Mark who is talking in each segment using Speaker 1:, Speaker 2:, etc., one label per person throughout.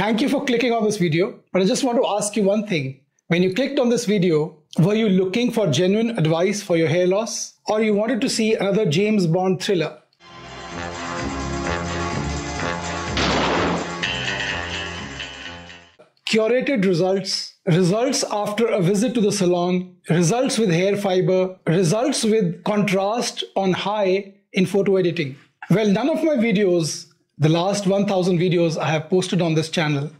Speaker 1: Thank you for clicking on this video, but I just want to ask you one thing. When you clicked on this video, were you looking for genuine advice for your hair loss? Or you wanted to see another James Bond thriller? Curated results, results after a visit to the salon, results with hair fiber, results with contrast on high in photo editing. Well, none of my videos, the last 1000 videos I have posted on this channel,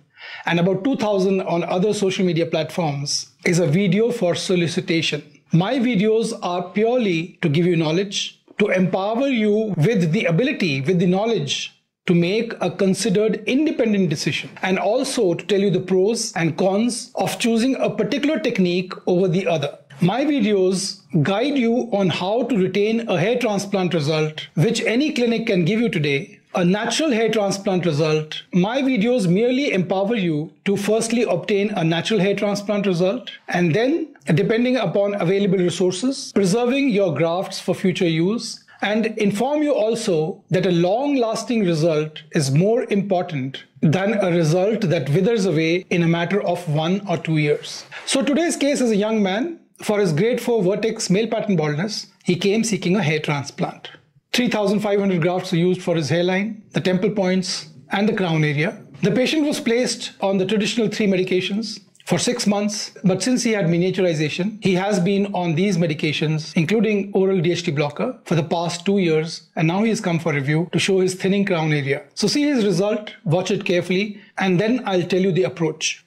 Speaker 1: and about 2000 on other social media platforms, is a video for solicitation. My videos are purely to give you knowledge, to empower you with the ability, with the knowledge to make a considered independent decision and also to tell you the pros and cons of choosing a particular technique over the other. My videos guide you on how to retain a hair transplant result, which any clinic can give you today a natural hair transplant result, my videos merely empower you to firstly obtain a natural hair transplant result and then, depending upon available resources, preserving your grafts for future use and inform you also that a long lasting result is more important than a result that withers away in a matter of one or two years. So today's case is a young man. For his grade 4 vertex male pattern baldness, he came seeking a hair transplant. 3,500 grafts were used for his hairline, the temple points, and the crown area. The patient was placed on the traditional three medications for six months, but since he had miniaturization, he has been on these medications, including oral DHT blocker, for the past two years, and now he has come for review to show his thinning crown area. So see his result, watch it carefully, and then I'll tell you the approach.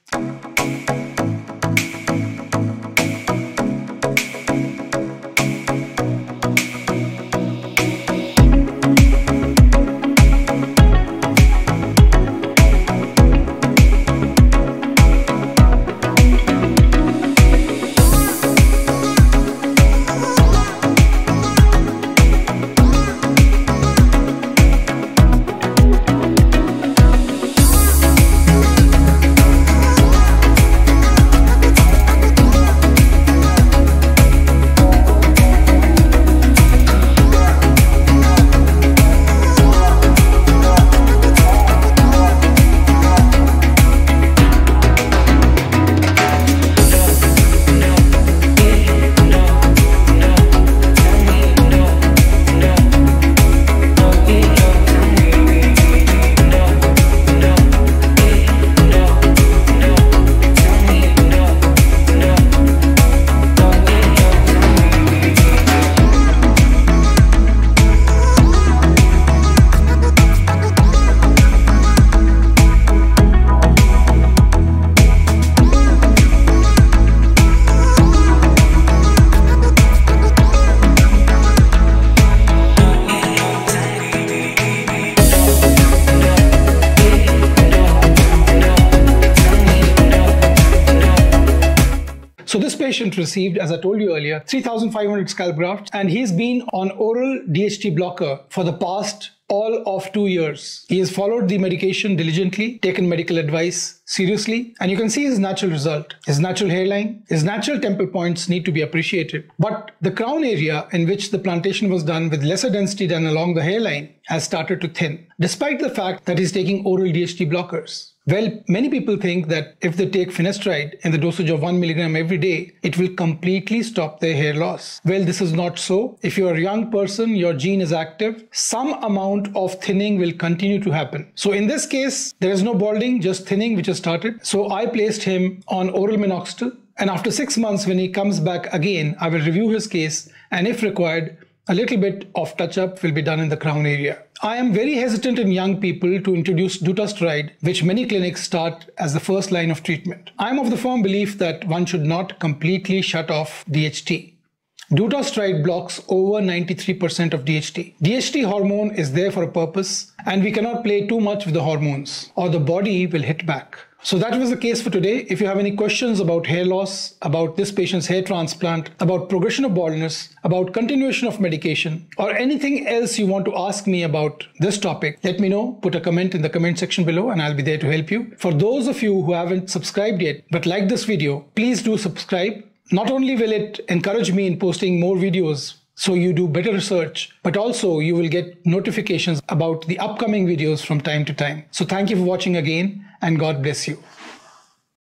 Speaker 1: So this patient received, as I told you earlier, 3,500 scalp grafts and he's been on oral DHT blocker for the past all of two years. He has followed the medication diligently, taken medical advice seriously, and you can see his natural result. His natural hairline, his natural temple points need to be appreciated. But the crown area in which the plantation was done with lesser density than along the hairline has started to thin, despite the fact that he's taking oral DHT blockers. Well, many people think that if they take finasteride in the dosage of 1 milligram every day, it will completely stop their hair loss. Well, this is not so. If you're a young person, your gene is active, some amount of thinning will continue to happen. So in this case, there is no balding, just thinning which has started. So I placed him on oral minoxidil. And after six months, when he comes back again, I will review his case and if required, a little bit of touch up will be done in the crown area. I am very hesitant in young people to introduce dutasteride, which many clinics start as the first line of treatment. I am of the firm belief that one should not completely shut off DHT. Dutasteride blocks over 93% of DHT. DHT hormone is there for a purpose and we cannot play too much with the hormones or the body will hit back. So that was the case for today. If you have any questions about hair loss, about this patient's hair transplant, about progression of baldness, about continuation of medication, or anything else you want to ask me about this topic, let me know. Put a comment in the comment section below and I'll be there to help you. For those of you who haven't subscribed yet but like this video, please do subscribe. Not only will it encourage me in posting more videos so you do better research, but also you will get notifications about the upcoming videos from time to time. So thank you for watching again and God bless you.